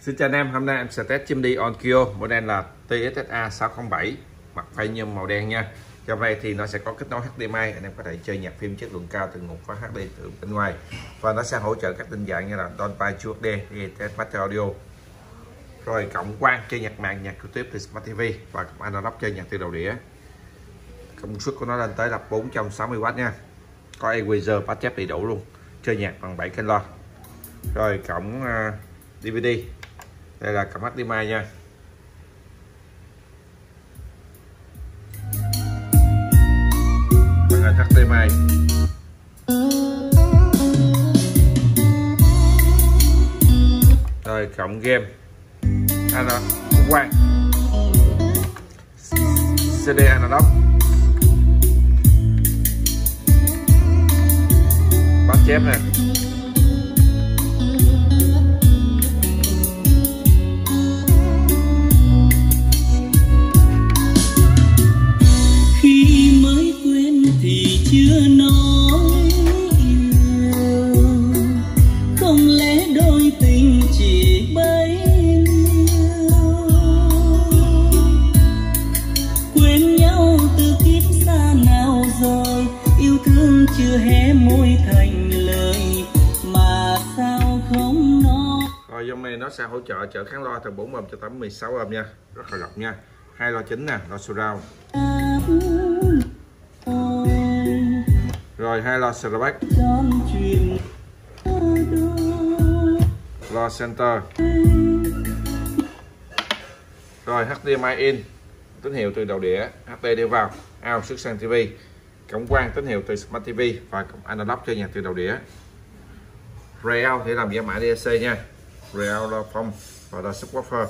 Xin chào anh em, hôm nay em sẽ test chim đi Onkyo model là TSSA 607 mặt phay nhôm màu đen nha. Trong này thì nó sẽ có kết nối HDMI, anh em có thể chơi nhạc phim chất lượng cao từ nguồn phát HD từ bên ngoài và nó sẽ hỗ trợ các định dạng như là Dolby HD, test Master Audio, rồi cộng quang chơi nhạc mạng, nhạc trực tiếp từ Smart TV và cộng analog chơi nhạc từ đầu đĩa. Công suất của nó lên tới là 460W nha. Có equalizer bắt chép đầy đủ luôn, chơi nhạc bằng 7 kênh loa. Rồi cộng DVD à, đây là cặp mai nha. Màn tê mai. Rồi cộng game. Analog quang. CD analog. Bắt chép nè. Chưa hé môi thành lời mà sao không nói? Rồi dòng này nó sẽ hỗ trợ chở kháng loa từ 4 âm cho tới 16 âm nha. Rất là rộng nha. Hai loa chính nè loa surround. Rồi hai loa Starback loa center. Rồi HDMI in. Tín hiệu từ đầu đĩa HD đi vào. Out xuất sang TV cổng quang tín hiệu từ Smart TV và cổng analog cho nhà từ đầu đĩa. Real thì làm giải mã DAC nha. Real, là phong và là subwoofer